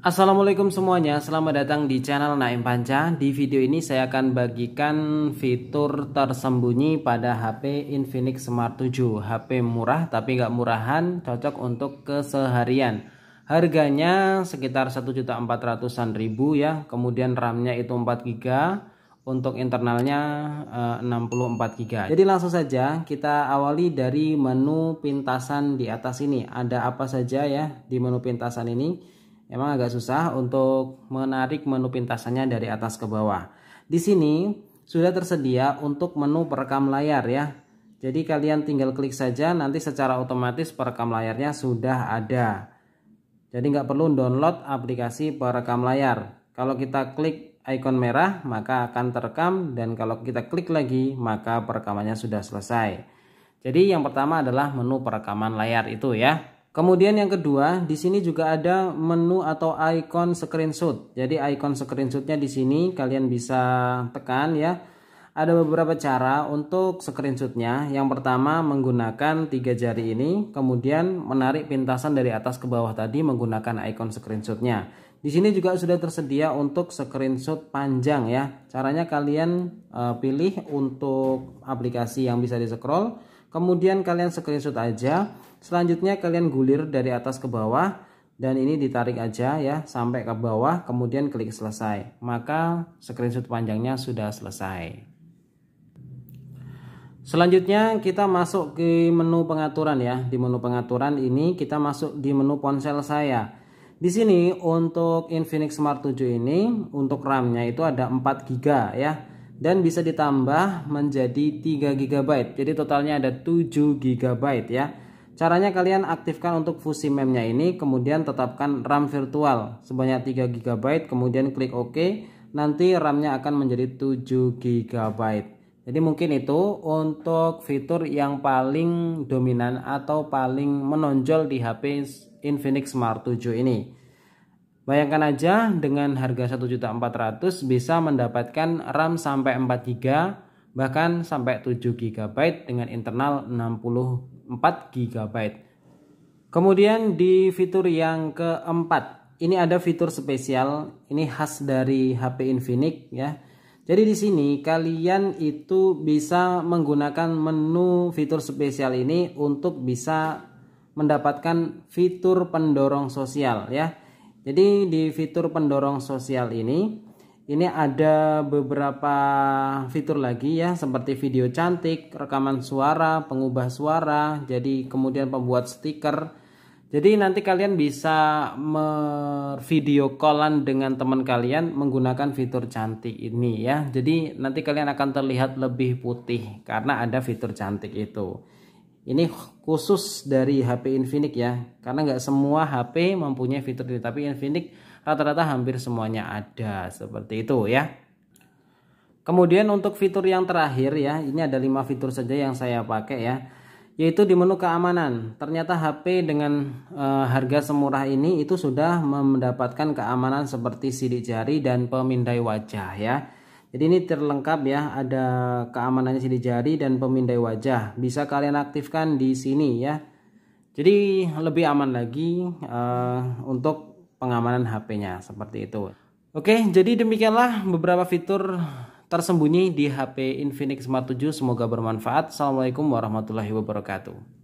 Assalamualaikum semuanya, selamat datang di channel Naim Panca. Di video ini saya akan bagikan fitur tersembunyi pada HP Infinix Smart 7. HP murah tapi nggak murahan, cocok untuk keseharian. Harganya sekitar 1.400-an ribu ya. Kemudian RAM-nya itu 4 GB, untuk internalnya 64 eh. Jadi langsung saja kita awali dari menu pintasan di atas ini. Ada apa saja ya di menu pintasan ini? Emang agak susah untuk menarik menu pintasannya dari atas ke bawah. Di sini sudah tersedia untuk menu perekam layar ya. Jadi kalian tinggal klik saja nanti secara otomatis perekam layarnya sudah ada. Jadi nggak perlu download aplikasi perekam layar. Kalau kita klik icon merah maka akan terekam dan kalau kita klik lagi maka perekamannya sudah selesai. Jadi yang pertama adalah menu perekaman layar itu ya. Kemudian yang kedua, di sini juga ada menu atau icon screenshot. Jadi icon screenshotnya di sini kalian bisa tekan ya. Ada beberapa cara untuk screenshotnya. Yang pertama menggunakan tiga jari ini, kemudian menarik pintasan dari atas ke bawah tadi menggunakan icon screenshotnya. Di sini juga sudah tersedia untuk screenshot panjang ya. Caranya kalian uh, pilih untuk aplikasi yang bisa di scroll kemudian kalian screenshot aja. Selanjutnya kalian gulir dari atas ke bawah. Dan ini ditarik aja ya sampai ke bawah. Kemudian klik selesai. Maka screenshot panjangnya sudah selesai. Selanjutnya kita masuk ke menu pengaturan ya. Di menu pengaturan ini kita masuk di menu ponsel saya. Di sini untuk Infinix Smart 7 ini untuk RAM-nya itu ada 4 GB ya dan bisa ditambah menjadi 3 GB. Jadi totalnya ada 7 GB ya. Caranya kalian aktifkan untuk fusi memnya ini, kemudian tetapkan RAM virtual sebanyak 3 GB, kemudian klik OK. Nanti RAM-nya akan menjadi 7 GB. Jadi mungkin itu untuk fitur yang paling dominan atau paling menonjol di HP Infinix Smart 7 ini. Bayangkan aja dengan harga 1.400 bisa mendapatkan RAM sampai 4 GB bahkan sampai 7 GB dengan internal 64 GB. Kemudian di fitur yang keempat, ini ada fitur spesial, ini khas dari HP Infinix ya. Jadi di sini kalian itu bisa menggunakan menu fitur spesial ini untuk bisa mendapatkan fitur pendorong sosial ya. Jadi di fitur pendorong sosial ini ini ada beberapa fitur lagi ya seperti video cantik, rekaman suara, pengubah suara, jadi kemudian pembuat stiker. Jadi nanti kalian bisa video callan dengan teman kalian menggunakan fitur cantik ini ya. Jadi nanti kalian akan terlihat lebih putih karena ada fitur cantik itu. Ini khusus dari HP Infinix ya, karena nggak semua HP mempunyai fitur ini, tapi Infinix rata-rata hampir semuanya ada seperti itu ya. Kemudian untuk fitur yang terakhir ya, ini ada lima fitur saja yang saya pakai ya, yaitu di menu keamanan. Ternyata HP dengan e, harga semurah ini itu sudah mendapatkan keamanan seperti sidik jari dan pemindai wajah ya. Jadi ini terlengkap ya, ada keamanannya sidik jari dan pemindai wajah. Bisa kalian aktifkan di sini ya. Jadi lebih aman lagi uh, untuk pengamanan HP-nya seperti itu. Oke, jadi demikianlah beberapa fitur tersembunyi di HP Infinix Smart 7. Semoga bermanfaat. Assalamualaikum warahmatullahi wabarakatuh.